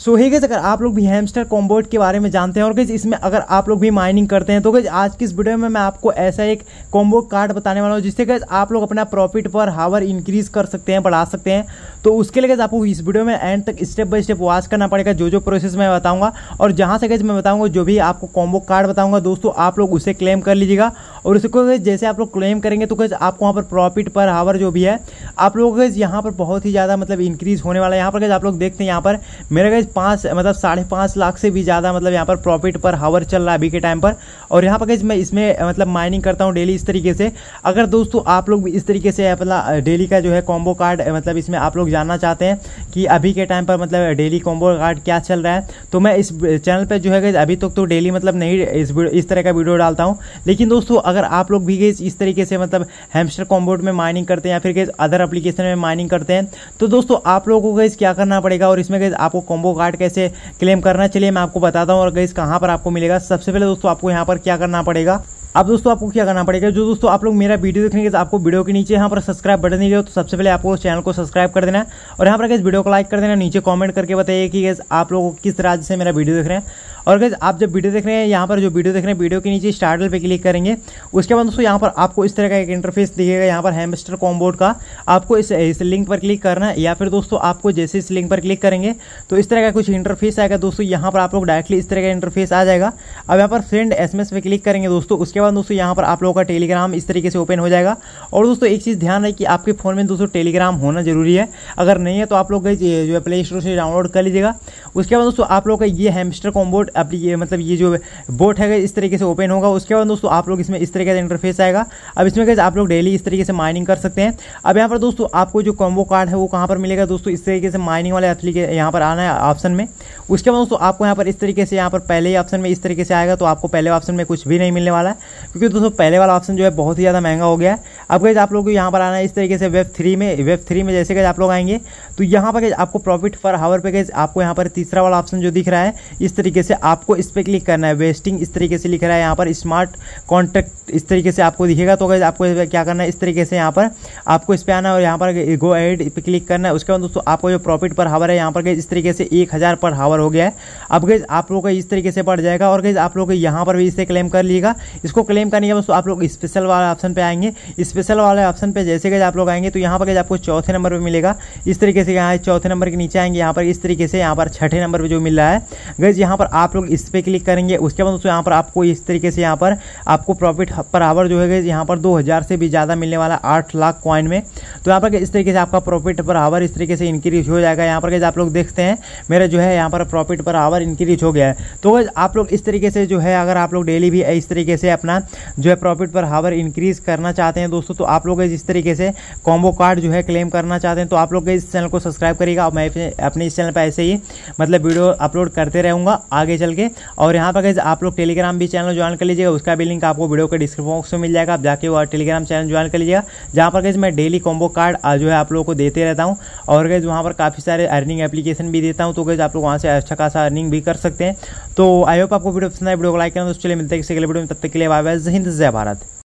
सो ही gas अगर आप लोग भी हैमस्टर कॉम्बोट के बारे में जानते हैं और गैस इसमें अगर आप लोग भी माइनिंग करते हैं तो गैस आज की इस वीडियो में मैं आपको ऐसा एक कॉम्बो कार्ड बताने वाला हूँ, जिससे गैस आप लोग अपना प्रॉफिट पर हावर इंक्रीज कर सकते हैं, बढ़ा सकते हैं। तो उसके लिए गैस आपको इस वीडियो में एंड तक स्टेप बाय स्टेप वॉच करना पड़ेगा जो जो प्रोसेस मैं बताऊँगा। और जहाँ से गैस मैं बताऊँगा, जो भी आपको कॉम्बो कार्ड बताऊँगा, दोस्तों, आप लोग उसे क्लेम कर लीजिएगा। और उसको जैसे आप लोग क्लेम करेंगे तो गैस आपको वहाँ पर प्रॉफिट पर हावर जो भी है, आप लोग गैस यहाँ पर बहुत ही ज़्यादा मतलब इंक्रीज होने वाला है। यहाँ पर गैस आप लोग देखते हैं यहाँ पर मेरा कैसे पाँच मतलब साढ़े पाँच लाख से भी ज़्यादा मतलब यहाँ पर प्रॉफिट पर हावर चल रहा है अभी के टाइम पर। और यहाँ पर गैस मैं इसमें मतलब माइनिंग करता हूँ डेली इस तरीके से। अगर दोस्तों आप लोग इस तरीके से अपना डेली का जो है कॉम्बो कार्ड मतलब इसमें आप लोग जानना चाहते हैं कि अभी के टाइम पर मतलब डेली कॉम्बो कार्ड क्या चल रहा है तो मैं इस चैनल पर जो है अभी तक तो डेली मतलब नहीं, इस तरह का वीडियो डालता हूँ। लेकिन दोस्तों अगर आप लोग भी गए इस तरीके से मतलब हेमस्टर कॉम्बोट में माइनिंग करते हैं या फिर गए अदर एप्लीकेशन में माइनिंग करते हैं तो दोस्तों आप लोगों को गैस क्या करना पड़ेगा और इसमें गैस आपको कॉम्बो कार्ड कैसे क्लेम करना चलिए मैं आपको बताता हूँ और गैस कहाँ पर आपको मिलेगा। सबसे पहले दोस्तों आपको यहाँ पर क्या करना पड़ेगा? अब दोस्तों आपको क्या करना पड़ेगा? जो दोस्तों आप लोग मेरा वीडियो देखेंगे तो आपको वीडियो के नीचे यहाँ पर सब्सक्राइब बटन दिए तो सबसे पहले आपको चैनल को सब्सक्राइब कर देना और यहाँ पर इस वीडियो को लाइक कर देना नीचे कमेंट करके बताइए कि आप लोग किस राज्य से मेरा वीडियो देख रहे हैं। और गैस आप जब वीडियो देख रहे हैं, यहाँ पर जो वीडियो देख रहे हैं वीडियो के नीचे स्टार्टल पे क्लिक करेंगे। उसके बाद दोस्तों, यहाँ पर आपको इस तरह का एक इंटरफेस दिखेगा, यहाँ पर हैमस्टर कॉम्बोर्ड का। आपको इस इस लिंक पर क्लिक करना है, या फिर दोस्तों, आपको जैसे इस लिंक पर क्लिक करेंगे तो इस तरह का कुछ इंटरफेस आएगा दोस्तों, यहाँ पर आप लोग डायरेक्टली इस तरह का इंटरफेस आ जाएगा। अब यहाँ पर फ्रेंड एसएमएस पे क्लिक करेंगे दोस्तों, उसके बाद दोस्तों, यहाँ पर आप लोगों का टेलीग्राम इस तरीके से ओपन हो जाएगा। और दोस्तों, एक चीज़ ध्यान रहे कि आपके फ़ोन में दोस्तों टेलीग्राम होना ज़रूरी है। अगर नहीं है तो आप लोग जो है प्ले स्टोर से डाउनलोड कर लीजिएगा। उसके बाद दोस्तों, आप लोग का ये हेमस्टर कॉम्बोर्ड मतलब ये जो बोट है, इस तरीके से ओपन होगा। उसके बाद दोस्तों, आप लोग इसमें इस तरीके से इंटरफेस आएगा। अब इसमें कैसे आप लोग डेली इस तरीके से माइनिंग कर सकते हैं। अब यहाँ पर दोस्तों, आपको जो कॉम्बो कार्ड है, वो कहाँ पर मिलेगा दोस्तों? इस तरीके से माइनिंग वाले एप्लीके यहाँ पर आना है ऑप्शन में। उसके बाद दोस्तों, आपको यहाँ पर इस तरीके से यहाँ पर पहले ही ऑप्शन में इस तरीके से आएगा तो आपको पहले ऑप्शन में कुछ भी नहीं मिलने वाला है। क्योंकि दोस्तों, पहले वाला ऑप्शन जो है, बहुत ही ज़्यादा महँगा हो गया है। अब गैस आप लोग को यहाँ पर आना है इस तरीके से वेब थ्री में। वेब थ्री में जैसे गैस आप लोग आएँगे तो यहाँ पर आपको प्रॉफिट पर हावर पे गैस आपको यहाँ पर तीसरा वाला ऑप्शन जो दिख रहा है, इस तरीके से आपको इस पर क्लिक करना है। वेस्टिंग इस तरीके से लिख रहा है। यहाँ पर स्मार्ट कॉन्ट्रैक्ट इस तरीके से आपको दिखेगा। तो गैस आपको क्या करना है? इस तरीके से यहाँ पर आपको इस पर आना है और यहाँ पर गो एड पे क्लिक करना है। उसके बाद दोस्तों, आपको जो प्रॉफिट पर हावर है, यहाँ पर इस तरीके से एक हज़ार पर हावर हो गया है। अब गैस आप लोग का इस तरीके से बढ़ जाएगा और गैस आप लोग यहाँ पर भी इसे क्लेम कर लीजिएगा। इसको क्लेम करने के बाद आप लोग स्पेशल वाला ऑप्शन पे आएँगे। स्पेशल वाले ऑप्शन पे जैसे गैस आप लोग आएँगे तो यहाँ पर गैस आपको चौथे नंबर पर मिलेगा। इस तरीके से यहाँ चौथे नंबर के नीचे आएँगे, यहाँ पर इस तरीके से यहाँ पर छठे नंबर पर जो मिल रहा है। गैस यहाँ पर आप लोग इस पर क्लिक करेंगे, उसके बाद दोस्तों यहाँ पर आपको इस तरीके से यहाँ पर आपको प्रॉफिट पर आवर जो है यहाँ पर दो से भी ज़्यादा मिलने वाला आठ लाख कॉइन में। तो यहाँ पर इस तरीके से आपका प्रॉफिट पर आवर इस तरीके से इंक्रीज हो जाएगा। यहाँ पर आप लोग देखते हैं, मेरा जो है यहाँ पर प्रॉफिट पर आवर इंक्रीज हो गया है। तो आप लोग इस तरीके से जो है, अगर आप लोग डेली भी इस तरीके से अपना जो है प्रॉफिट पर हावर इंक्रीज करना चाहते हैं दोस्तों तो आप लोग इस तरीके से कॉम्बो कार्ड जो है क्लेम करना चाहते हैं। तो आप लोग इस चैनल को सब्सक्राइब करिएगा और मैं अपने इस चैनल पर ऐसे ही मतलब वीडियो अपलोड करते रहूँगा आगे चल के। और यहाँ पर आप लोग टेलीग्राम भी चैनल ज्वाइन कर लीजिएगा, उसका भी लिंक आपको वीडियो के डिस्क्रिप्शन बॉक्स में मिल जाएगा। आप जाके वो टेलीग्राम चैनल ज्वाइन कर लीजिएगा, जहाँ पर मैं डेली कॉम्बो कार्ड जो है आप लोगों को देते रहता हूँ। और गैस वहाँ पर काफ़ी सारे अर्निंग एप्लीकेशन भी देता हूँ तो गैस आप लोग वहाँ से अच्छा खासा अर्निंग भी कर सकते हैं। तो आई होप आपको वीडियो पसंद है वीडियो को लाइक करना तो चलिए मिलते हैं किसी अगले वीडियो में, तब तक के लिए बाय बाय हिंद, जय भारत।